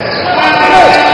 Hey!